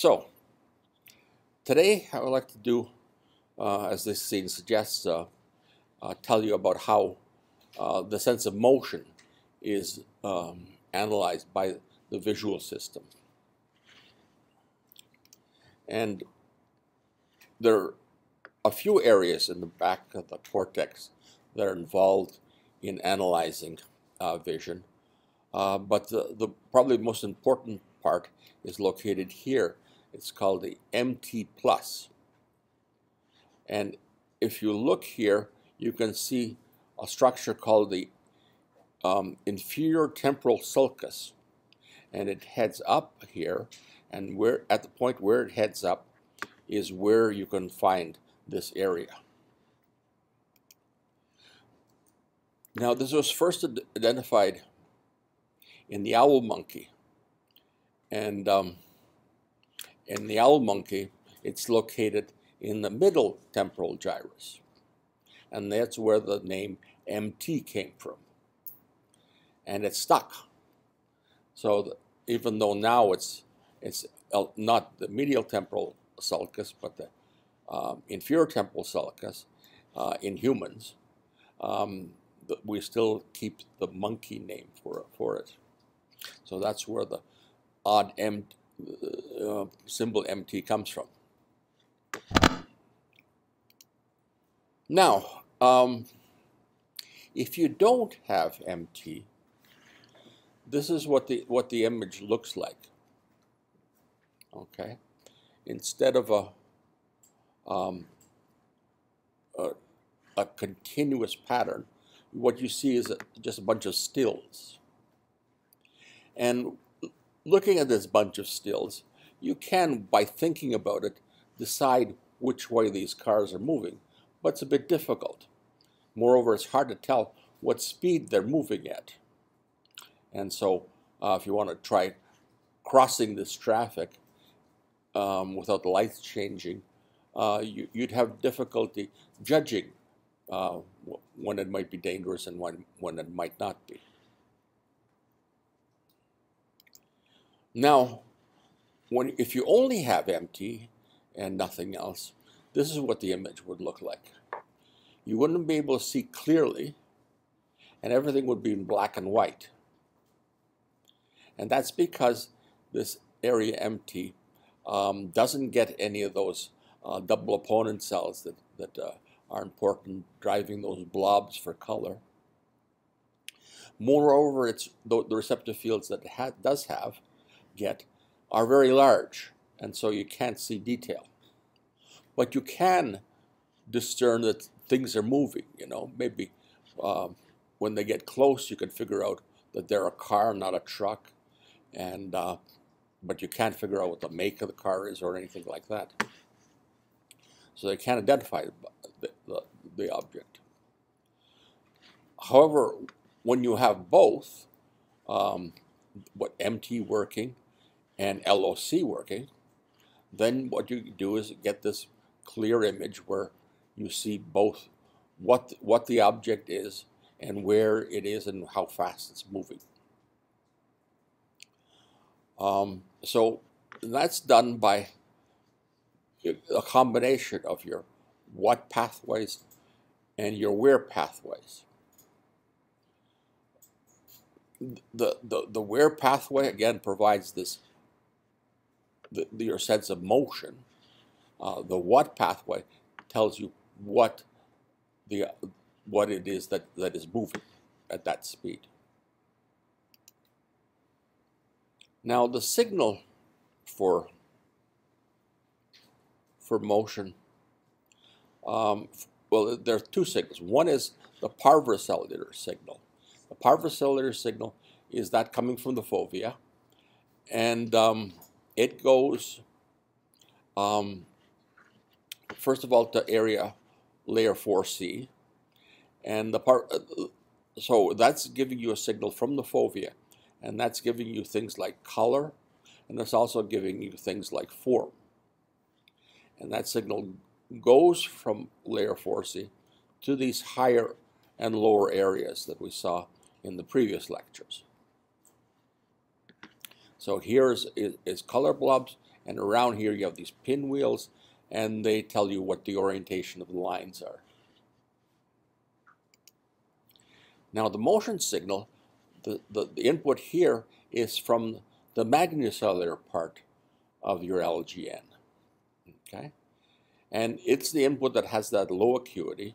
So, today I would like to do, uh, as this scene suggests, uh, uh, tell you about how uh, the sense of motion is um, analyzed by the visual system. And there are a few areas in the back of the cortex that are involved in analyzing uh, vision. Uh, but the, the probably most important part is located here. It's called the MT plus. And if you look here, you can see a structure called the um, inferior temporal sulcus. And it heads up here, and where at the point where it heads up is where you can find this area. Now, this was first identified in the owl monkey. And um, in the owl monkey, it's located in the middle temporal gyrus. And that's where the name MT came from. And it's stuck. So the, even though now it's, it's not the medial temporal sulcus, but the um, inferior temporal sulcus uh, in humans, um, we still keep the monkey name for, for it. So that's where the odd M uh, symbol MT comes from. Now, um, if you don't have MT, this is what the what the image looks like. Okay, instead of a um, a, a continuous pattern, what you see is a, just a bunch of stills. And looking at this bunch of stills, you can, by thinking about it, decide which way these cars are moving, but it's a bit difficult. Moreover, it's hard to tell what speed they're moving at. And so uh, if you want to try crossing this traffic um, without the lights changing, uh, you, would have difficulty judging uh, when it might be dangerous and when, when it might not be. Now, when, if you only have MT and nothing else, this is what the image would look like. You wouldn't be able to see clearly, and everything would be in black and white. And that's because this area MT um, doesn't get any of those uh, double opponent cells that, that uh, are important, driving those blobs for color. Moreover, it's the, the receptive fields that it does have get are very large, and so you can't see detail. But you can discern that things are moving, you know, maybe um, when they get close, you can figure out that they're a car, not a truck, and uh, but you can't figure out what the make of the car is or anything like that. So they can't identify the, the, the object. However, when you have both, um, what MT working and LOC working, then what you do is get this clear image where you see both what what the object is and where it is and how fast it's moving. Um, so that's done by a combination of your what pathways and your where pathways. The, the, the where pathway, again, provides this the, your sense of motion. Uh, the what pathway tells you what the what it is that, that is moving at that speed. Now the signal for for motion, um, well, there are two signals. One is the parvocellular signal. The parvocellular signal is that coming from the fovea, and um, it goes, um, first of all, to area layer 4C. And the part, uh, so that's giving you a signal from the fovea. And that's giving you things like color, and that's also giving you things like form. And that signal goes from layer 4C to these higher and lower areas that we saw in the previous lectures. So here's is, is color blobs, And around here you have these pinwheels, and they tell you what the orientation of the lines are. Now the motion signal, the, the, the input here is from the magnocellular part of your LGN. Okay? And it's the input that has that low acuity.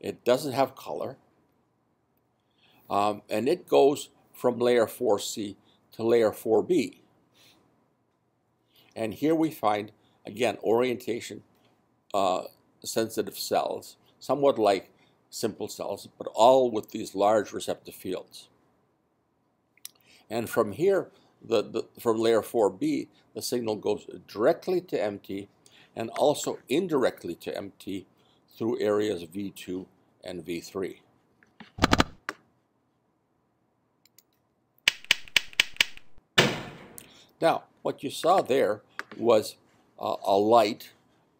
It doesn't have color. Um, and it goes from layer 4C to layer 4B. And here we find, again, orientation uh, sensitive cells, somewhat like simple cells, but all with these large receptive fields. And from here, the, the, from layer 4B, the signal goes directly to MT and also indirectly to MT through areas V2 and V3. Now, what you saw there was uh, a light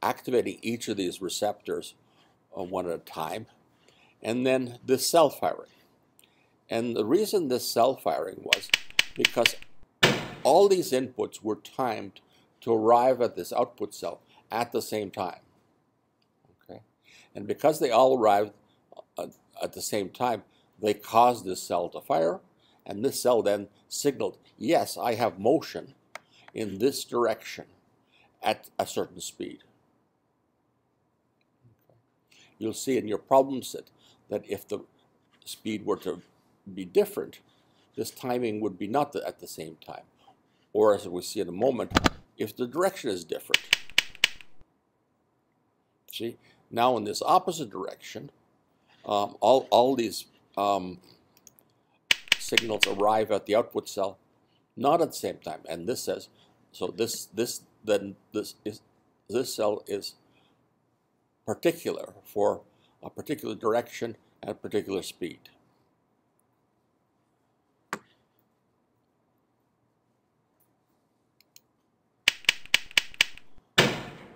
activating each of these receptors uh, one at a time, and then this cell firing. And the reason this cell firing was because all these inputs were timed to arrive at this output cell at the same time. Okay? And because they all arrived uh, at the same time, they caused this cell to fire, and this cell then signaled, yes, I have motion in this direction at a certain speed. You'll see in your problem set that if the speed were to be different, this timing would be not at the same time. Or as we see in a moment, if the direction is different. See, now in this opposite direction, um, all, all these um, signals arrive at the output cell not at the same time. And this says, so this, this, then this is, this cell is particular for a particular direction at a particular speed.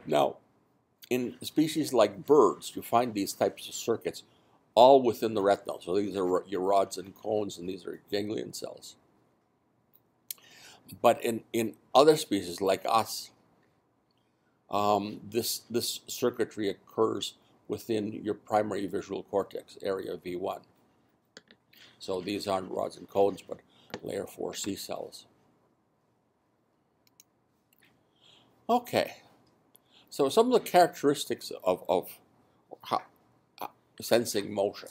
Now, in species like birds, you find these types of circuits all within the retina. So these are your rods and cones, and these are ganglion cells. But in, in other species like us, um, this, this circuitry occurs within your primary visual cortex area V1. So these aren't rods and cones, but layer 4C cells. Okay, so some of the characteristics of, of how, sensing motion.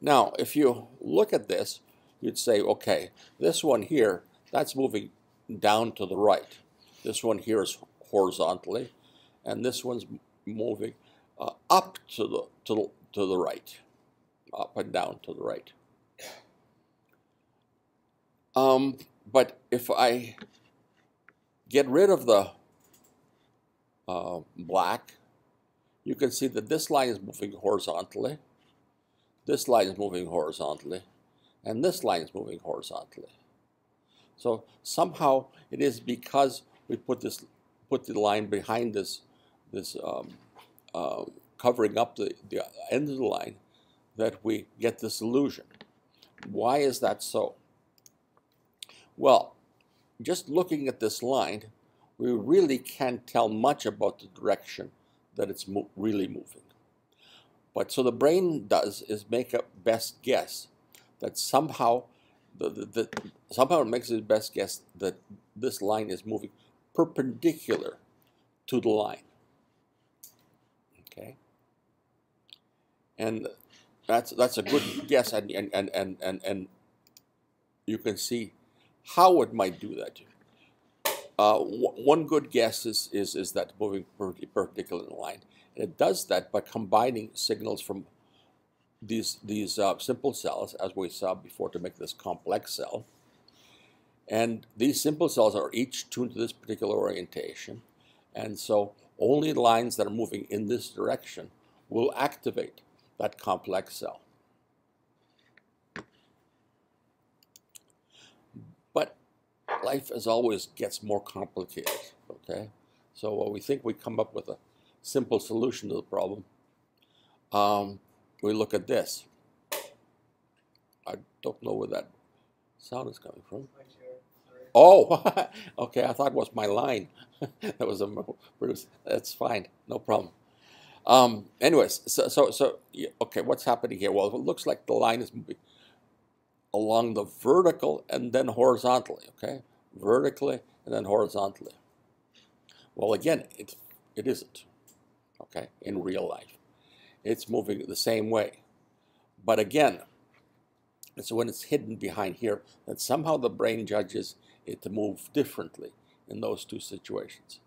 Now, if you look at this, you'd say, okay, this one here, that's moving down to the right. This one here is horizontally, and this one's moving uh, up to the, to, the, to the right, up and down to the right. Um, but if I get rid of the uh, black, you can see that this line is moving horizontally, this line is moving horizontally, and this line is moving horizontally. So somehow it is because we put this put the line behind this this um, uh, covering up the, the end of the line that we get this illusion. Why is that so? Well, just looking at this line, we really can't tell much about the direction that it's mo really moving. But so the brain does is make a best guess that somehow the, the, the, somehow it makes its best guess that this line is moving perpendicular to the line. Okay, and that's that's a good guess, and and and and and, and you can see how it might do that. Uh, one good guess is, is, is that moving perpendicular in line. And it does that by combining signals from these, these uh, simple cells, as we saw before, to make this complex cell. And these simple cells are each tuned to this particular orientation. And so only lines that are moving in this direction will activate that complex cell. Life as always gets more complicated, okay? So we think we come up with a simple solution to the problem, um, we look at this. I don't know where that sound is coming from. Oh, okay. I thought it was my line. that was a Bruce. That's fine. No problem. Um, anyways, so, so, so, okay, what's happening here? Well, it looks like the line is moving along the vertical and then horizontally, okay? Vertically and then horizontally. Well, again, it, it isn't, okay, in real life. It's moving the same way. But again, it's when it's hidden behind here that somehow the brain judges it to move differently in those two situations.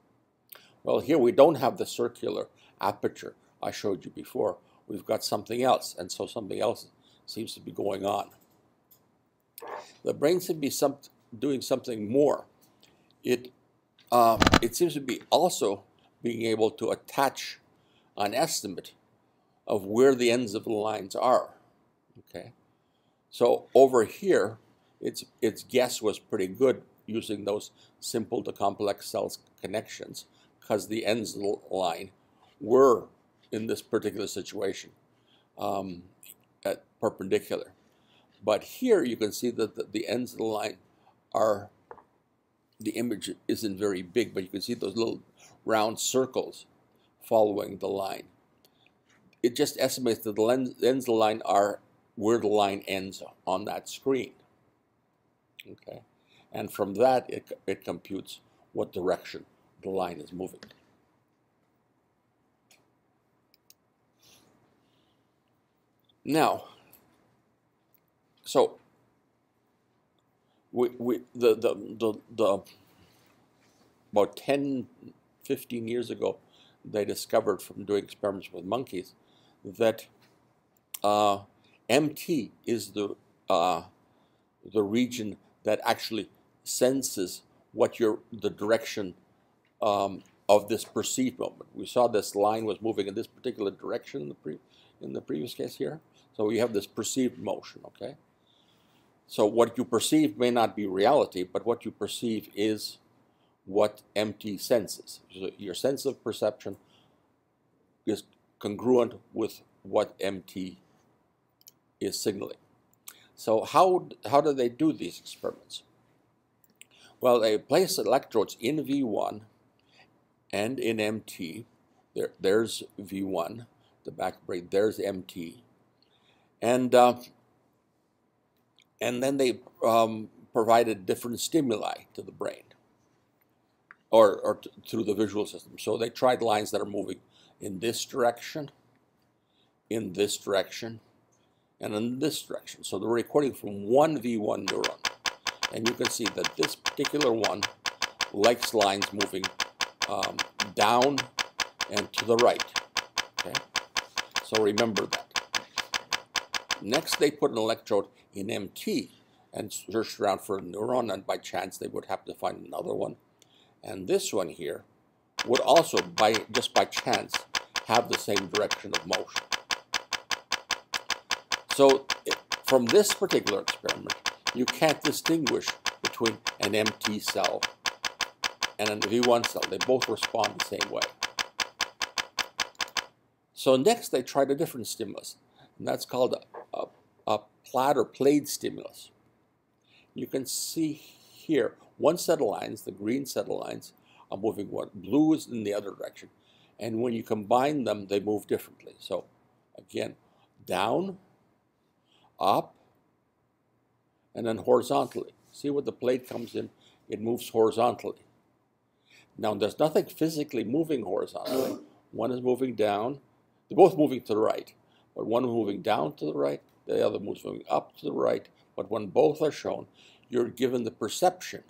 Well, here we don't have the circular aperture I showed you before. We've got something else, and so something else seems to be going on. The brain seems to be some, doing something more. It, um, it seems to be also being able to attach an estimate of where the ends of the lines are. Okay, so over here, its its guess was pretty good using those simple to complex cells connections because the ends of the line were in this particular situation um, at perpendicular. But here you can see that the, the, ends of the line are, the image isn't very big, but you can see those little round circles following the line. It just estimates that the lens, ends of the line are where the line ends on that screen. Okay, and from that it, it computes what direction the line is moving. Now, so we, we the, the, the, the about 10, 15 years ago, they discovered from doing experiments with monkeys that uh, MT is the uh, the region that actually senses what your the direction um, of this perceived moment. We saw this line was moving in this particular direction in the pre in the previous case here. So we have this perceived motion, okay? So what you perceive may not be reality, but what you perceive is what MT senses. So your sense of perception is congruent with what MT is signaling. So how, how do they do these experiments? Well, they place electrodes in V1 and in MT. There, there's V1, the back brain, there's MT. And, uh, and then they um, provided different stimuli to the brain or, or through the visual system. So they tried lines that are moving in this direction, in this direction, and in this direction. So they're recording from one V1 neuron. And you can see that this particular one likes lines moving um, down and to the right. Okay? So remember that. Next, they put an electrode in MT and searched around for a neuron, and by chance they would happen to find another one. And this one here would also, by just by chance, have the same direction of motion. So from this particular experiment, you can't distinguish between an MT cell and a V1 cell. They both respond the same way. So next they tried a different stimulus, and that's called plaid or plate stimulus. You can see here one set of lines, the green set of lines, are moving one. Blue is in the other direction. And when you combine them, they move differently. So again, down, up, and then horizontally. See where the plate comes in? It moves horizontally. Now, there's nothing physically moving horizontally. One is moving down. They're both moving to the right, but one moving down to the right, the other moves moving up to the right. But when both are shown, you're given the perception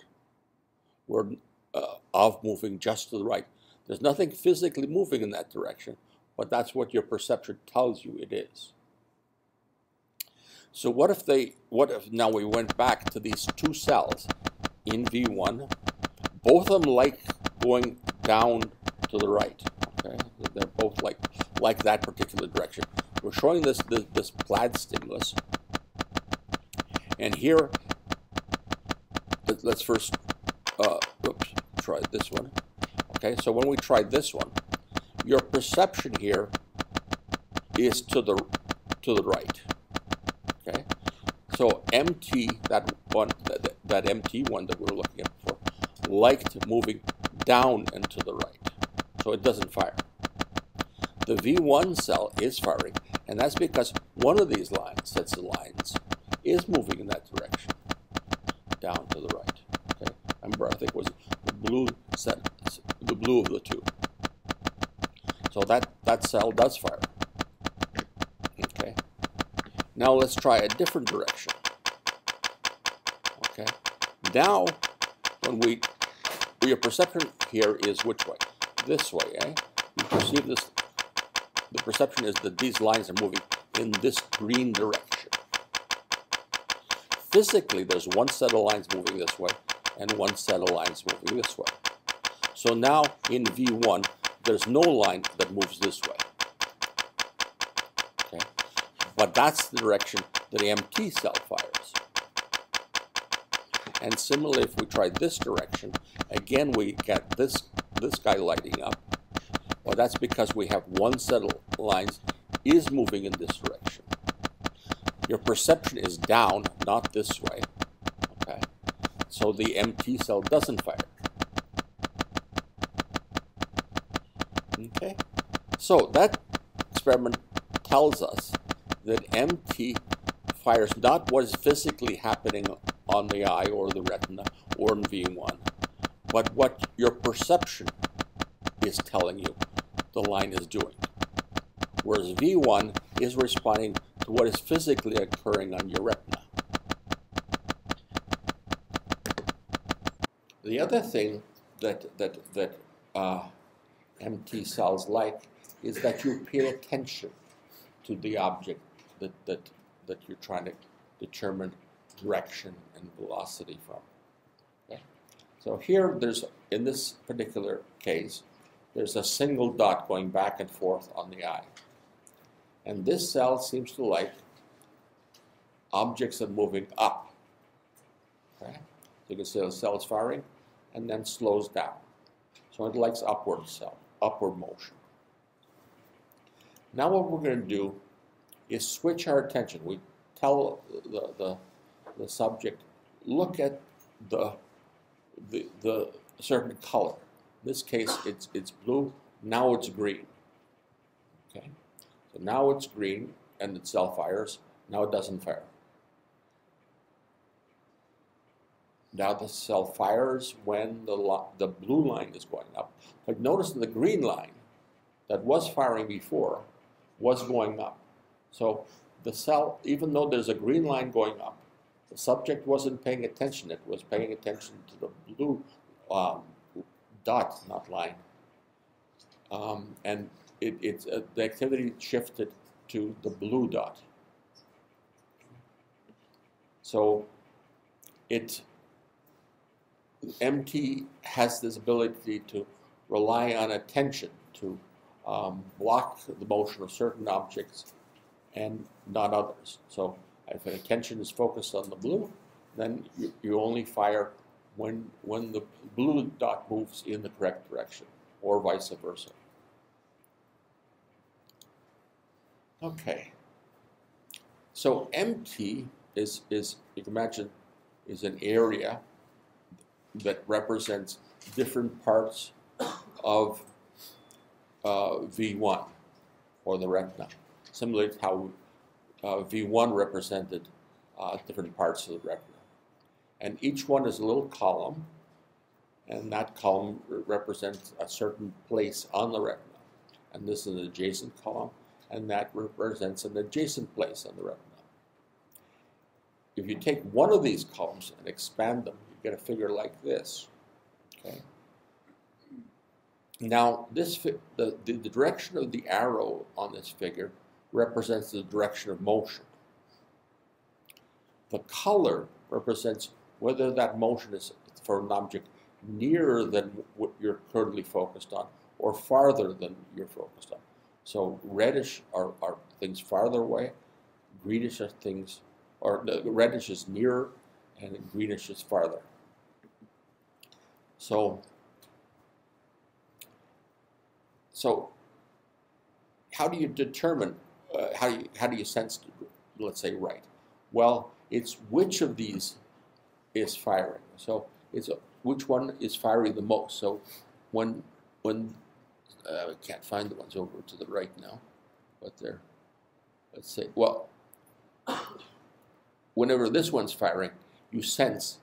where, uh, of moving just to the right. There's nothing physically moving in that direction, but that's what your perception tells you it is. So what if they, what if now we went back to these two cells in V1, both of them like going down to the right, okay? They're both like, like that particular direction. We're showing this, this, this plaid stimulus. And here, let's first, uh, oops, try this one. Okay, so when we try this one, your perception here is to the, to the right. Okay, so MT, that one, that, that MT one that we are looking at, liked moving down and to the right, so it doesn't fire. The V1 cell is firing, and that's because one of these lines, sets of lines, is moving in that direction, down to the right. Okay, remember I think it was the blue set, the blue of the two. So that that cell does fire. Okay. Now let's try a different direction. Okay. Now, when we your perception here is which way? This way, eh? You perceive this. Perception is that these lines are moving in this green direction. Physically, there's one set of lines moving this way and one set of lines moving this way. So now in V1, there's no line that moves this way. Okay? But that's the direction that the MT cell fires. And similarly, if we try this direction, again we get this, this guy lighting up. Well, that's because we have one set of lines is moving in this direction. Your perception is down, not this way. Okay, So the MT cell doesn't fire. Okay, so that experiment tells us that MT fires not what is physically happening on the eye or the retina or in V1, but what your perception is telling you the line is doing. Whereas V1 is responding to what is physically occurring on your retina. The other thing that, that, that uh, MT cells like is that you pay attention to the object that, that, that you're trying to determine direction and velocity from. Okay? So here there's, in this particular case, there's a single dot going back and forth on the eye. And this cell seems to like objects that are moving up. Okay? So you can see the cell is firing and then slows down. So it likes upward cell, upward motion. Now what we're going to do is switch our attention. We tell the, the, the subject, look at the, the, the certain color. In this case, it's, it's blue. Now it's green. So now it's green and the cell fires. Now it doesn't fire. Now the cell fires when the, the blue line is going up. But notice the green line that was firing before was going up. So the cell, even though there's a green line going up, the subject wasn't paying attention. It was paying attention to the blue um, dot, not line. Um, and it, uh, the activity shifted to the blue dot. So it MT has this ability to rely on attention to um, block the motion of certain objects and not others. So if attention is focused on the blue, then you, you only fire when, when the blue dot moves in the correct direction, or vice versa. Okay. So MT is, is you can imagine, is an area that represents different parts of uh, V1 or the retina, similar to how uh, V1 represented uh, different parts of the retina. And each one is a little column, and that column represents a certain place on the retina. And this is an adjacent column, and that represents an adjacent place on the retina. If you take one of these columns and expand them, you get a figure like this. Okay. Now, this the, the, the direction of the arrow on this figure represents the direction of motion. The color represents whether that motion is for an object nearer than what you're currently focused on or farther than you're focused on. So reddish are, are things farther away, greenish are things, or the reddish is nearer, and greenish is farther. So, so how do you determine, uh, how, do you, how do you sense, let's say, right? Well, it's which of these is firing. So it's which one is firing the most. So when when uh, I can't find the ones over to the right now, but they're let's say well, whenever this one's firing, you sense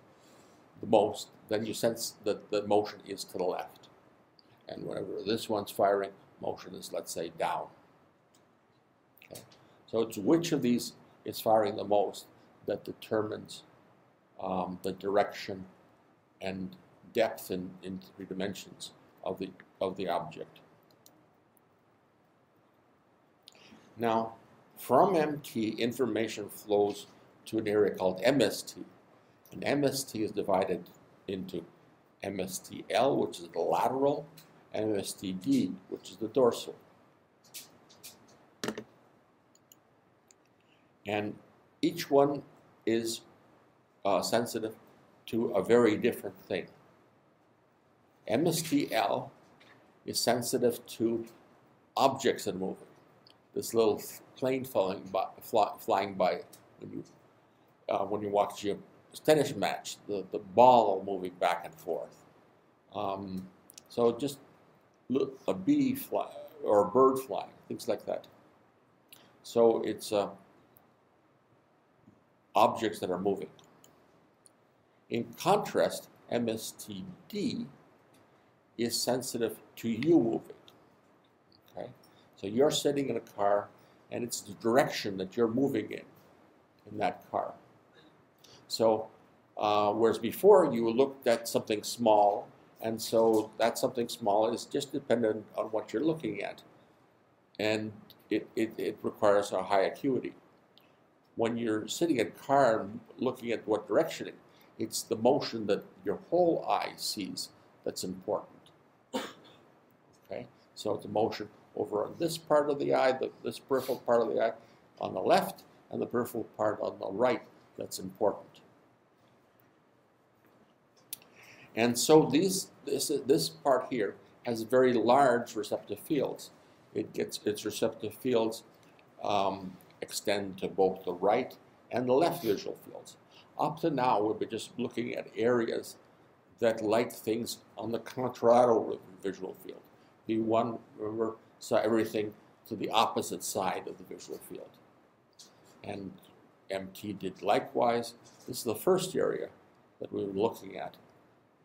the most, then you sense that the motion is to the left, and whenever this one's firing, motion is let's say down. Okay, so it's which of these is firing the most that determines um, the direction and depth in, in three dimensions of the, of the object. Now, from MT, information flows to an area called MST. And MST is divided into MSTL, which is the lateral, and MSTD, which is the dorsal. And each one is uh, sensitive to a very different thing. MSTL is sensitive to objects are moving. This little plane flying by, fly, flying by when you uh, when you watch your tennis match, the, the ball moving back and forth. Um, so just look, a bee fly or a bird flying, things like that. So it's uh, objects that are moving. In contrast, MSTD is sensitive to you moving. So you're sitting in a car and it's the direction that you're moving in, in that car. So, uh, whereas before you looked at something small, and so that something small is just dependent on what you're looking at. And it, it, it requires a high acuity. When you're sitting in a car and looking at what direction it, it's the motion that your whole eye sees that's important. Okay, so it's a motion over on this part of the eye, the, this peripheral part of the eye on the left, and the peripheral part on the right that's important. And so these, this, this part here has very large receptive fields. It gets its receptive fields um, extend to both the right and the left visual fields. Up to now, we've been just looking at areas that like things on the contralateral visual field. V1, remember, saw everything to the opposite side of the visual field. And MT did likewise. This is the first area that we were looking at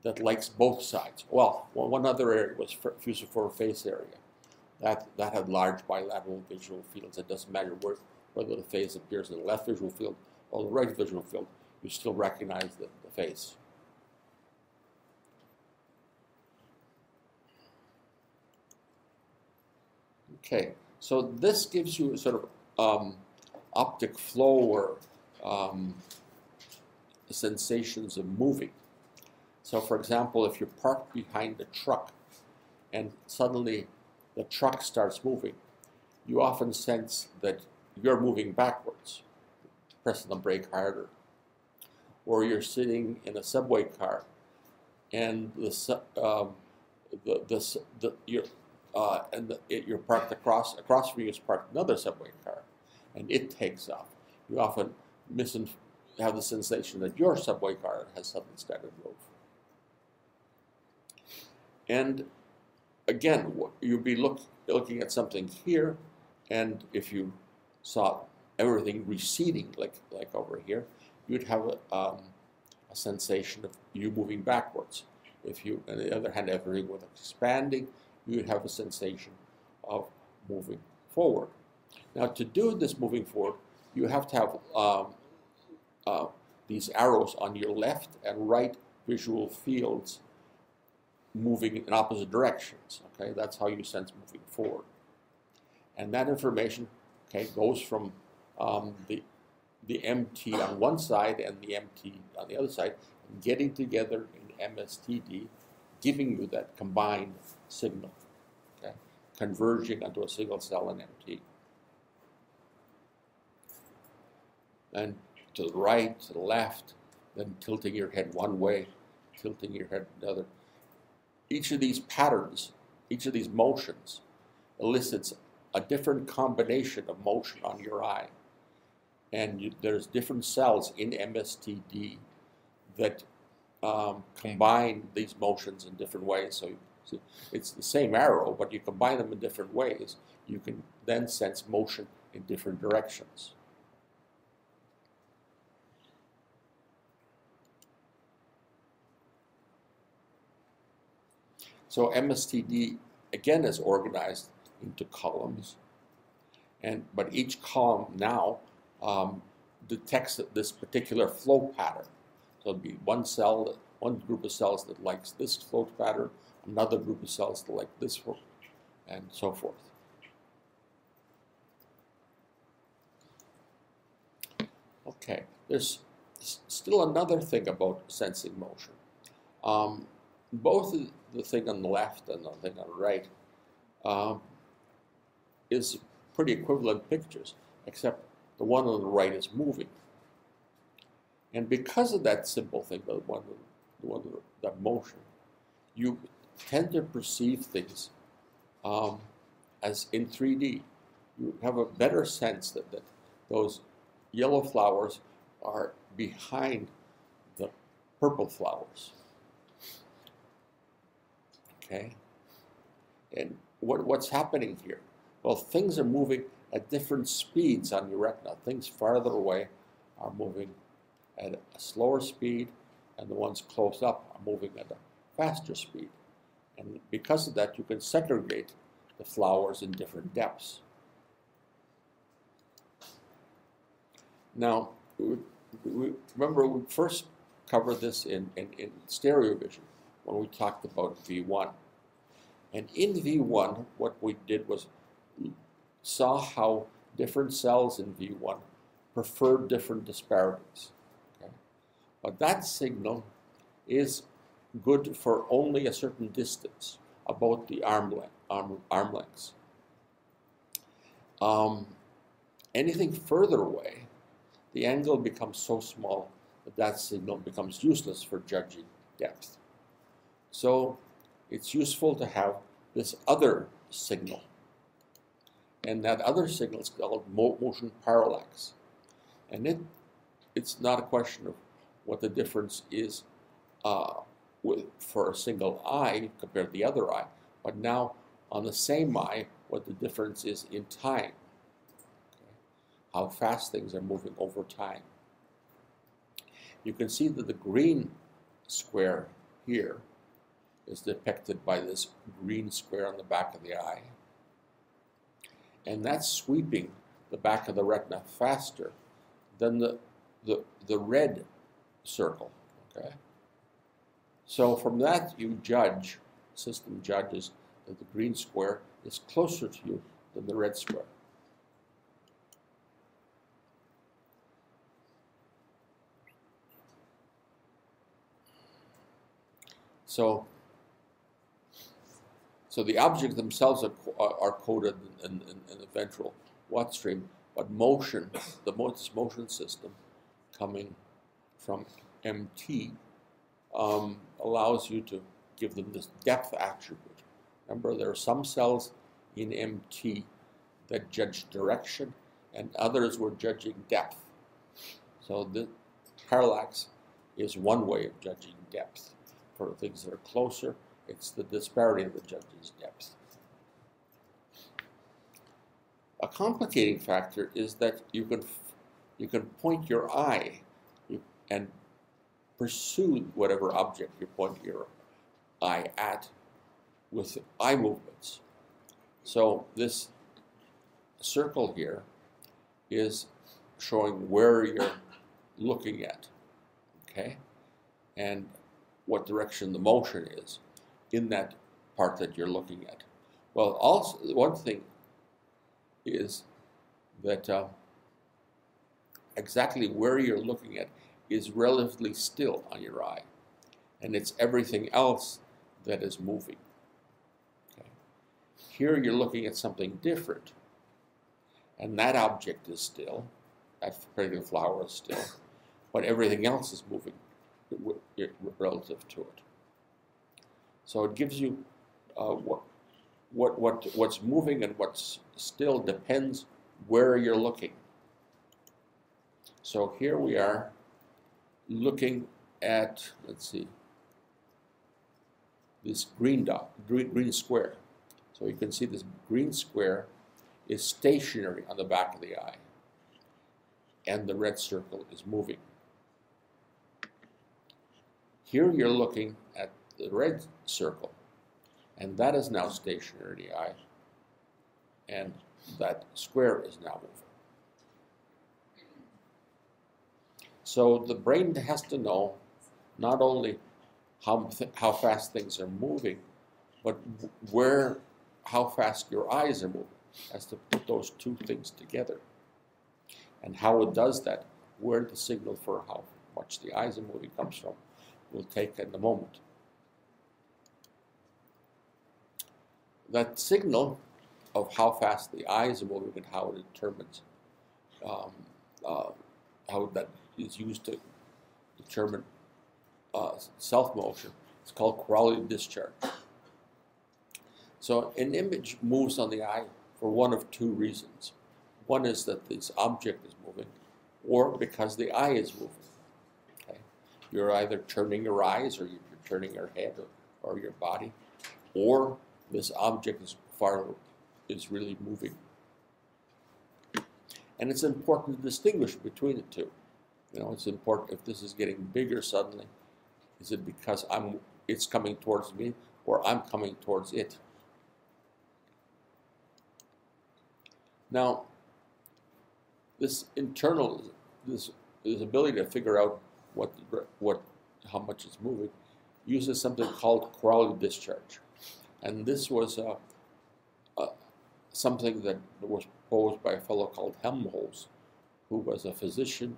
that likes both sides. Well, one other area was fusiform face area. That, that had large bilateral visual fields. It doesn't matter where, whether the face appears in the left visual field or the right visual field you still recognize the, the face. Okay, so this gives you a sort of um, optic flow or um, sensations of moving. So for example, if you're parked behind a truck and suddenly the truck starts moving, you often sense that you're moving backwards, pressing the brake harder or you're sitting in a subway car and the um, the, the, the you're uh, and it, you're parked across across from you is parked another subway car, and it takes off. You often miss have the sensation that your subway car has suddenly started move. And again, you'd be look, looking at something here, and if you saw everything receding like like over here, you'd have a, um, a sensation of you moving backwards. If you, on the other hand, everything was expanding, you have a sensation of moving forward. Now, to do this moving forward, you have to have um, uh, these arrows on your left and right visual fields moving in opposite directions. Okay, that's how you sense moving forward. And that information, okay, goes from um, the the MT on one side and the MT on the other side, getting together in MSTD, giving you that combined signal, okay? converging onto a single cell in MT. And to the right, to the left, then tilting your head one way, tilting your head another. Each of these patterns, each of these motions, elicits a different combination of motion on your eye and you, there's different cells in MSTD that um, combine these motions in different ways. So see, it's the same arrow, but you combine them in different ways. You can then sense motion in different directions. So MSTD again is organized into columns, and but each column now um, detects this particular flow pattern. So it'll be one cell, one group of cells that likes this flow pattern, another group of cells like this one, and so forth. Okay, there's still another thing about sensing motion. Um, both the thing on the left and the thing on the right um, is pretty equivalent pictures, except the one on the right is moving. And because of that simple thing, the one, the one that motion, you tend to perceive things um, as in 3D. You have a better sense that, that those yellow flowers are behind the purple flowers. Okay? And what, what's happening here? Well, things are moving at different speeds on your retina. Things farther away are moving at a slower speed, and the ones close up are moving at a faster speed. And because of that, you can segregate the flowers in different depths. Now, we, we, remember we first covered this in, in, in stereo vision when we talked about V1. And in V1, what we did was saw how different cells in V1 preferred different disparities. Okay? But that signal is good for only a certain distance, about the arm, length, arm, arm lengths. Um, anything further away, the angle becomes so small that that signal becomes useless for judging depth. So it's useful to have this other signal. And that other signal is called motion parallax. And it, it's not a question of what the difference is uh, with, for a single eye compared to the other eye, but now on the same eye, what the difference is in time. Okay? How fast things are moving over time. You can see that the green square here is depicted by this green square on the back of the eye. And that's sweeping the back of the retina faster than the, the, the red circle. Okay? So from that, you judge, system judges that the green square is closer to you than the red square. So so the objects themselves are, are coded in, in, in, the ventral what stream, but motion, the motion system coming from MT um, allows you to give them this depth attribute. Remember, there are some cells in MT that judge direction, and others were judging depth. So the parallax is one way of judging depth for things that are closer it's the disparity of the judge's depth. A complicating factor is that you can you can point your eye and pursue whatever object you point your eye at with eye movements. So this circle here is showing where you're looking at, okay, and what direction the motion is in that part that you're looking at. Well, also one thing is that uh, exactly where you're looking at is relatively still on your eye, and it's everything else that is moving. Okay. Here you're looking at something different, and that object is still, that particular flower is still, but everything else is moving relative to it. So it gives you uh, what, what, what, what's moving and what's still depends where you're looking. So here we are looking at, let's see, this green dot, green, green square. So you can see this green square is stationary on the back of the eye, and the red circle is moving. Here you're looking at the red circle, and that is now stationary in the eye, and that square is now moving. So the brain has to know not only how, how fast things are moving, but where, how fast your eyes are moving, has to put those two things together. And how it does that, where the signal for how much the eyes are moving comes from, we'll take in a moment. That signal of how fast the eyes are moving and how it determines um, uh, how that is used to determine uh, self motion. It's called corollary discharge. So an image moves on the eye for one of two reasons. One is that this object is moving, or because the eye is moving. Okay? You're either turning your eyes, or you're turning your head, or, or your body, or this object is far is really moving. And it's important to distinguish between the two. You know, it's important if this is getting bigger suddenly, is it because I'm it's coming towards me or I'm coming towards it? Now, this internal this this ability to figure out what what how much it's moving uses something called corollary discharge, and this was uh, uh, something that was proposed by a fellow called Helmholtz, who was a physician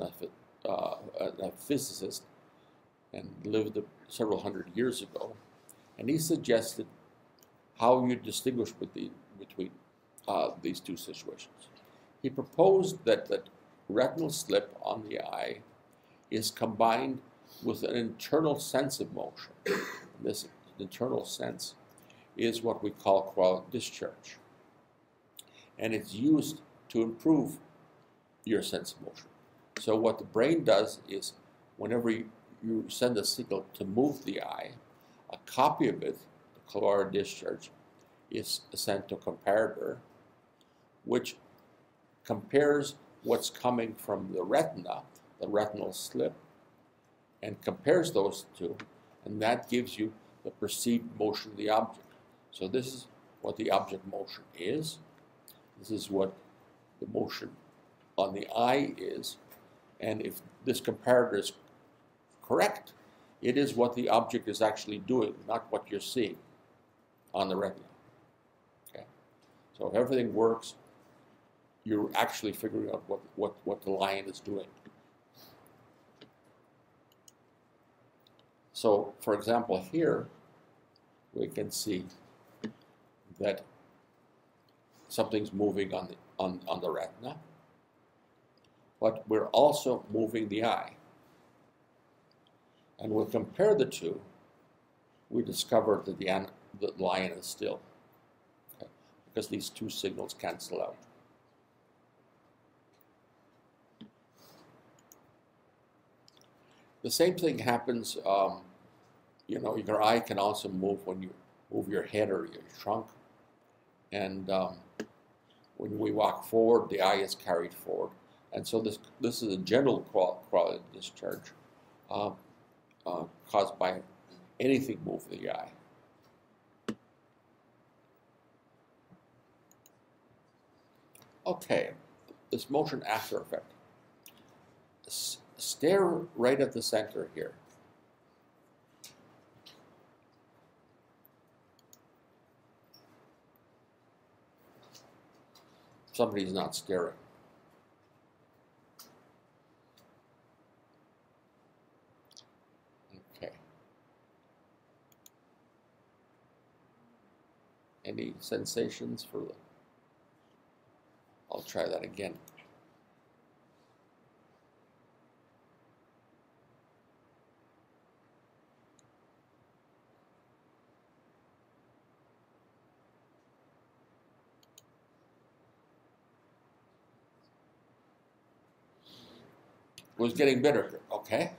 a, uh, a physicist and lived several hundred years ago. And he suggested how you distinguish the, between uh, these two situations. He proposed that the retinal slip on the eye is combined with an internal sense of motion. And this internal sense is what we call discharge. And it's used to improve your sense of motion. So what the brain does is whenever you, send a signal to move the eye, a copy of it, the corollary discharge, is sent to a comparator, which compares what's coming from the retina, the retinal slip, and compares those two, and that gives you the perceived motion of the object. So this is what the object motion is. This is what the motion on the eye is. And if this comparator is correct, it is what the object is actually doing, not what you're seeing on the retina. Okay? So if everything works, you're actually figuring out what, what, what the lion is doing. So, for example, here we can see that something's moving on the, on, on the retina but we're also moving the eye. And we compare the two, we discover that the, the lion is still, okay? because these two signals cancel out. The same thing happens, um, you know, your eye can also move when you move your head or your trunk. And um, when we walk forward, the eye is carried forward. And so this, this is a general corollary discharge uh, uh, caused by anything moving the eye. Okay, this motion after effect. S stare right at the center here. Somebody's not staring. Any sensations for the, I'll try that again. was getting better. Okay,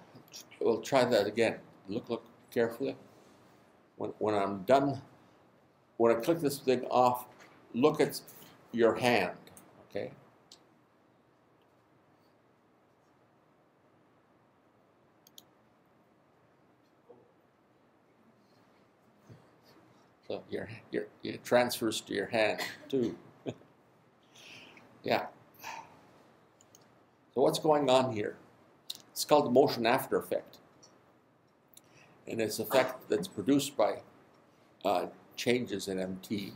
We'll try that again. Look, look carefully. When, when I'm done, when I click this thing off, look at your hand, okay? So your, your, it transfers to your hand too. yeah. So what's going on here? It's called the motion after effect. And it's effect that's produced by uh, changes in MT.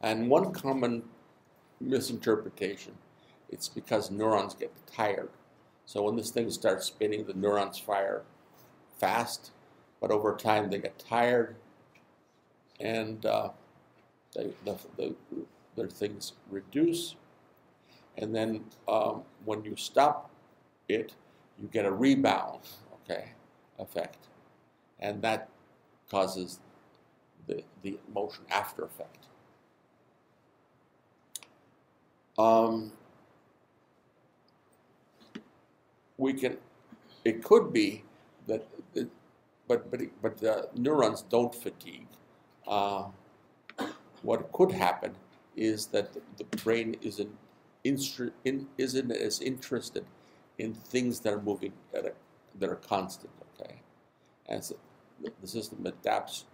And one common misinterpretation, it's because neurons get tired. So when this thing starts spinning, the neurons fire fast, but over time they get tired and uh, they, the, the, their things reduce. And then um, when you stop it, you get a rebound, okay, effect. And that causes the, the motion after effect. Um, we can, it could be that, it, but, but, but the neurons don't fatigue uh, what could happen is that the brain isn't, in, isn't as interested in things that are moving a, that are constant. Okay, and so the system adapts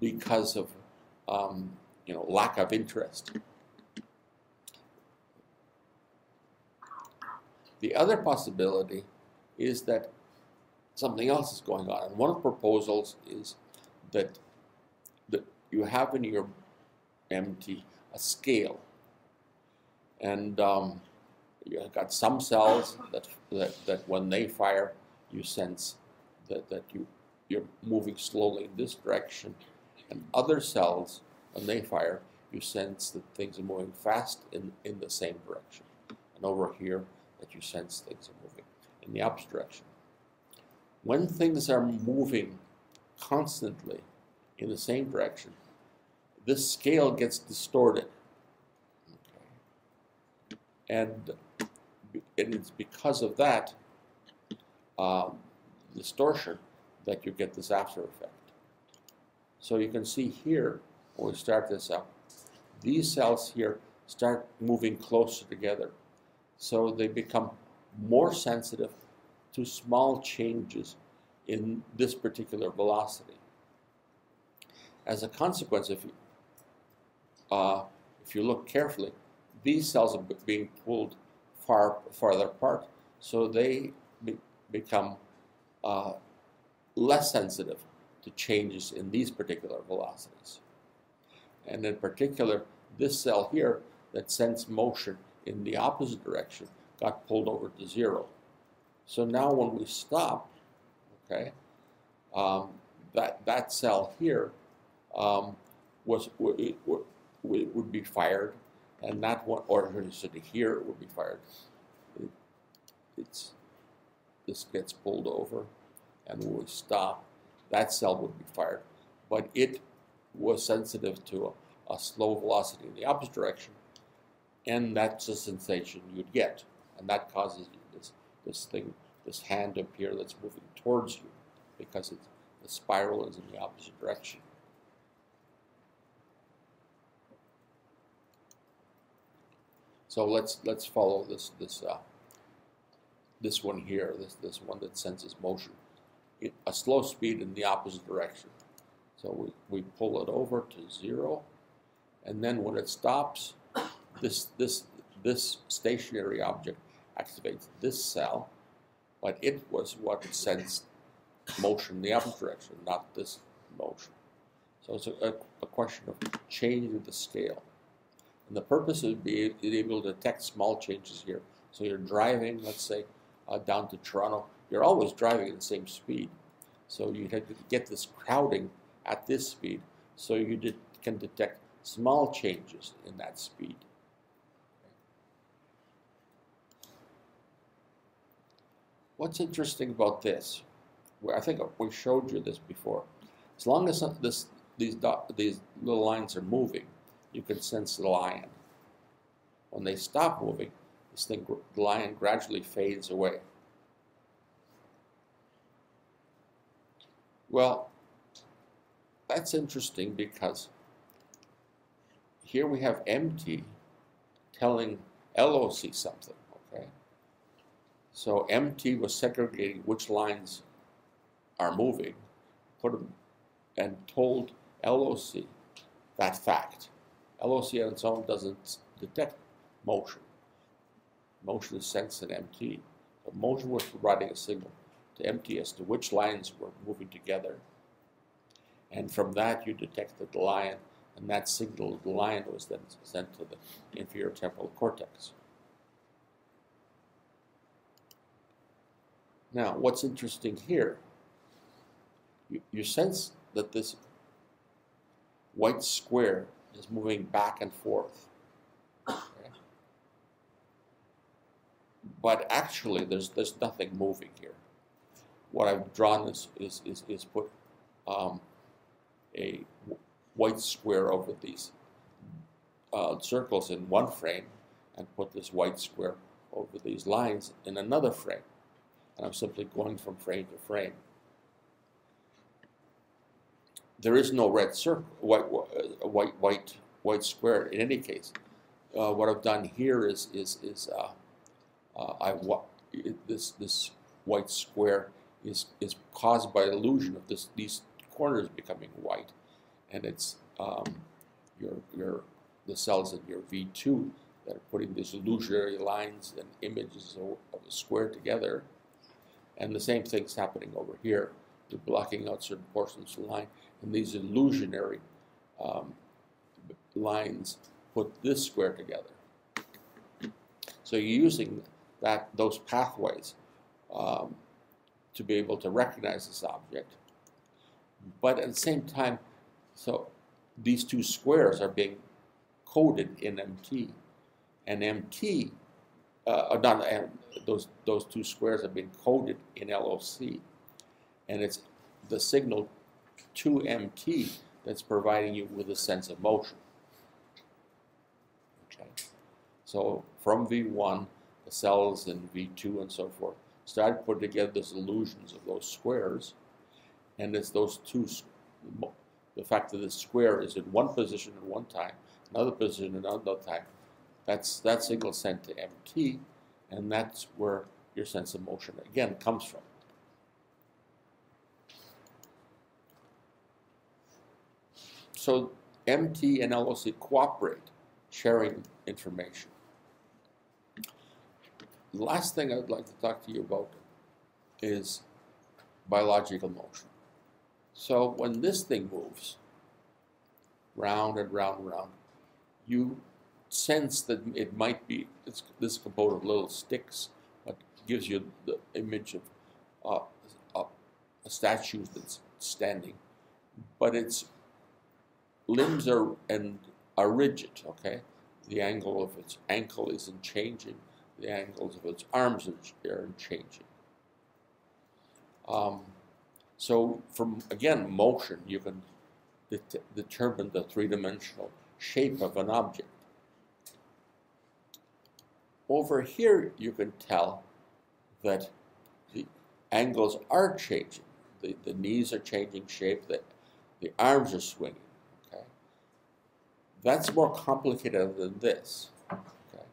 because of um, you know lack of interest. The other possibility is that something else is going on. And one of the proposals is that that you have in your MT a scale. And um, you've got some cells that, that, that when they fire, you sense that, that you, you're moving slowly in this direction. And other cells, when they fire, you sense that things are moving fast in, in the same direction. And over here, that you sense things are moving in the opposite direction. When things are moving constantly in the same direction, this scale gets distorted. Okay. And, and it's because of that um, distortion that you get this after effect. So you can see here, when we start this up, these cells here start moving closer together. So they become more sensitive to small changes in this particular velocity. As a consequence, if you, uh, if you look carefully, these cells are being pulled far farther apart, so they be, become uh, less sensitive to changes in these particular velocities. And in particular, this cell here that sensed motion in the opposite direction got pulled over to zero. So now when we stop, okay, um, that, that cell here um, was, would, would be fired, and that one or organicity here would be fired. It, it's, this gets pulled over, and when we stop, that cell would be fired. But it was sensitive to a, a slow velocity in the opposite direction, and that's the sensation you'd get. And that causes this, this thing, this hand up here that's moving towards you, because it's, the spiral is in the opposite direction. So let's let's follow this this uh, this one here, this this one that senses motion, a slow speed in the opposite direction. So we, we pull it over to zero, and then when it stops, this this this stationary object activates this cell, but it was what sensed motion in the opposite direction, not this motion. So it's a, a, question of changing the scale. And the purpose is be able to detect small changes here. So you're driving, let's say, uh, down to Toronto. You're always driving at the same speed. So you get this crowding at this speed so you can detect small changes in that speed. What's interesting about this? I think we showed you this before. As long as this, these, these little lines are moving, you can sense the lion. When they stop moving, this thing, the lion gradually fades away. Well, that's interesting because here we have MT telling LOC something, okay? So MT was segregating which lines are moving, put them, and told LOC that fact. LOC on its own doesn't detect motion. Motion is sensed in MT. But motion was providing a signal to MT as to which lines were moving together. And from that, you detected the line, and that signal the line was then sent to the inferior temporal cortex. Now, what's interesting here, you, you sense that this white square is moving back and forth. Okay? But actually, there's, there's nothing moving here. What I've drawn is, is, is, is put um, a white square over these uh, circles in one frame and put this white square over these lines in another frame. And I'm simply going from frame to frame there is no red circle, white, uh, white, white, white square in any case. Uh, what I've done here is is is uh, uh, I this this white square is is caused by illusion of this these corners becoming white, and it's um, your your the cells in your V2 that are putting these illusionary lines and images of, a square together, and the same thing's happening over here. You're blocking out certain portions of the line and these illusionary um, lines put this square together. So you're using that those pathways um, to be able to recognize this object. But at the same time, so these two squares are being coded in MT, and MT, uh, uh not M, those those two squares have been coded in LOC, and it's the signal to MT that's providing you with a sense of motion. Okay. So from V1, the cells in V2 and so forth start putting together these illusions of those squares, and it's those two, the fact that the square is in one position at one time, another position at another time, that's that signal sent to MT, and that's where your sense of motion again comes from. So MT and LOC cooperate, sharing information. The last thing I'd like to talk to you about is biological motion. So when this thing moves round and round and round, you sense that it might be, it's, this is composed of little sticks, but gives you the image of uh, a, a statue that's standing. But it's limbs are and are rigid. Okay, the angle of its ankle isn't changing. The angles of its arms aren't changing. Um, so from again motion, you can det determine the three-dimensional shape of an object. Over here, you can tell that the angles are changing. The, the knees are changing shape, the, the arms are swinging. Okay? That's more complicated than this. Okay?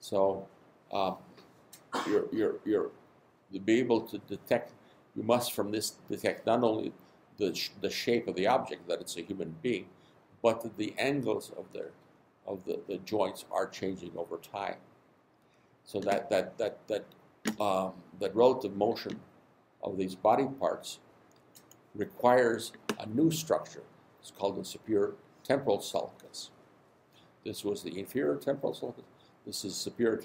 So um, you're, you're, you're to be able to detect, you must from this detect not only the, sh the shape of the object, that it's a human being, but the angles of, their, of the, the joints are changing over time. So that, that, that, that, um, that relative motion of these body parts requires a new structure. It's called the superior temporal sulcus. This was the inferior temporal sulcus. This is superior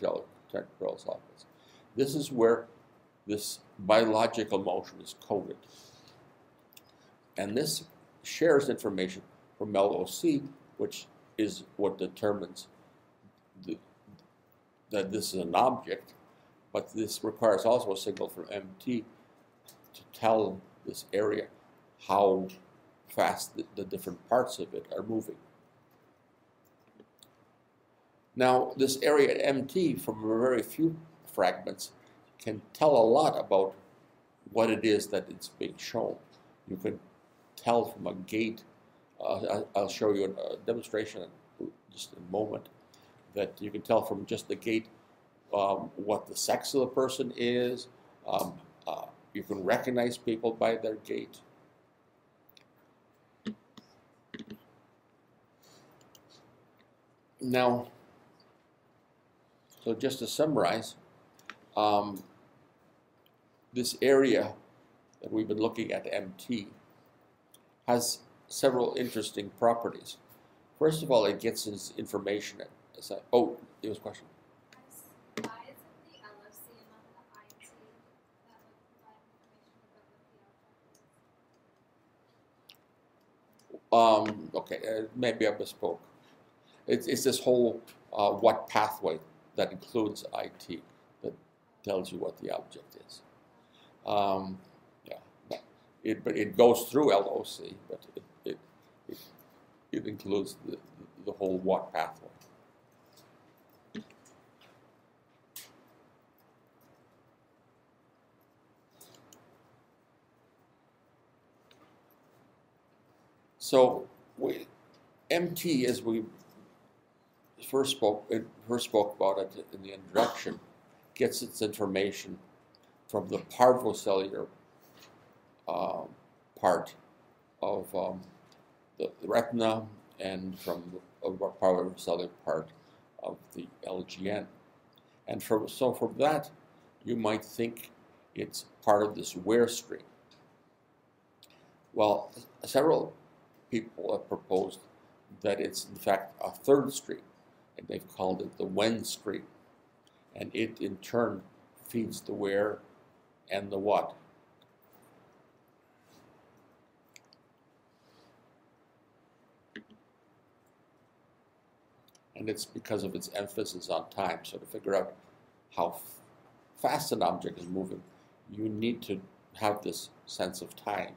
temporal office. This is where this biological motion is coded. And this shares information from LOC, which is what determines the, that this is an object, but this requires also a signal from MT to tell this area how fast the, the different parts of it are moving. Now, this area MT, from a very few fragments, can tell a lot about what it is that it's being shown. you can tell from a gait. Uh, I'll show you a demonstration in just a moment that you can tell from just the gait um, what the sex of the person is. Um, uh, you can recognize people by their gait. Now, so just to summarize, um, this area that we've been looking at, MT, has several interesting properties. First of all, it gets its information. At, I- oh, it was a question. Um, okay, uh, maybe I misspoke. It's, it's this whole uh, what pathway that includes IT that tells you what the object is. Um, yeah, but it, but it goes through LOC, but it, it, it, it includes the, the whole what pathway. So we, MT, as we first spoke, it first spoke about it in the introduction, gets its information from the parvocellular um, part of um, the, retina and from the uh, parvocellular part of the LGN. And from, so from that, you might think it's part of this where stream. Well, several people have proposed that it's in fact a third stream, and they've called it the when stream. And it in turn feeds the where and the what. And it's because of its emphasis on time. So to figure out how fast an object is moving, you need to have this sense of time.